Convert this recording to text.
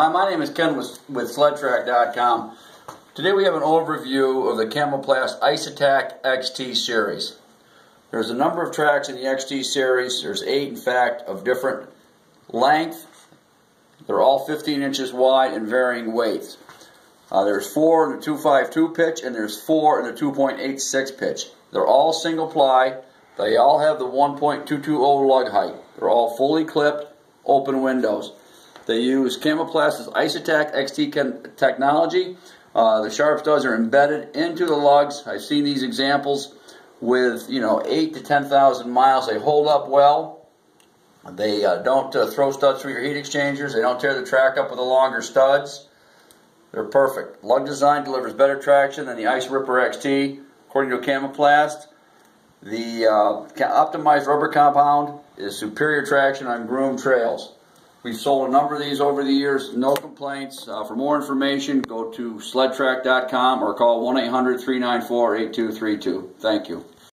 Hi, my name is Ken with, with SledTrack.com. Today we have an overview of the Camoplast Ice Attak XT series. There's a number of tracks in the XT series. There's eight, in fact, of different length. They're all 15 inches wide and varying weights. Uh, there's four in the 252 pitch and there's four in the 2.86 pitch. They're all single ply. They all have the 1.220 lug height. They're all fully clipped, open windows. They use Camoplast's Ice Attak XT technology. Uh, the sharp studs are embedded into the lugs. I've seen these examples with, you know, 8 to 10,000 miles. They hold up well. They uh, don't uh, throw studs through your heat exchangers. They don't tear the track up with the longer studs. They're perfect. Lug design delivers better traction than the Ice Ripper XT, according to Camoplast. The uh, optimized rubber compound is superior traction on groomed trails. We've sold a number of these over the years, no complaints. Uh, for more information, go to sledtrack.com or call 1 800 394 8232. Thank you.